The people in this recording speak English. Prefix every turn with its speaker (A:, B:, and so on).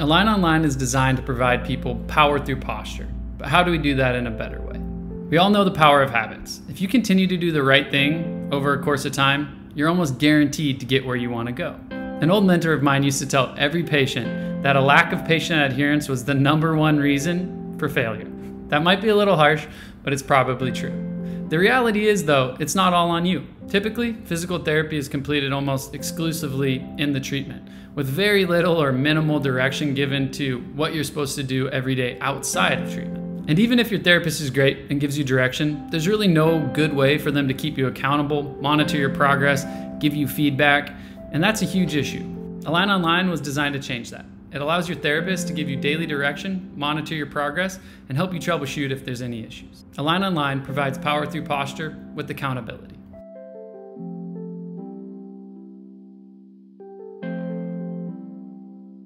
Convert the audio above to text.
A: Align Online is designed to provide people power through posture. But how do we do that in a better way? We all know the power of habits. If you continue to do the right thing over a course of time, you're almost guaranteed to get where you want to go. An old mentor of mine used to tell every patient that a lack of patient adherence was the number one reason for failure. That might be a little harsh, but it's probably true. The reality is, though, it's not all on you. Typically, physical therapy is completed almost exclusively in the treatment, with very little or minimal direction given to what you're supposed to do every day outside of treatment. And even if your therapist is great and gives you direction, there's really no good way for them to keep you accountable, monitor your progress, give you feedback, and that's a huge issue. Align Online was designed to change that. It allows your therapist to give you daily direction, monitor your progress, and help you troubleshoot if there's any issues. Align Online provides power through posture with accountability.